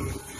Mm-hmm.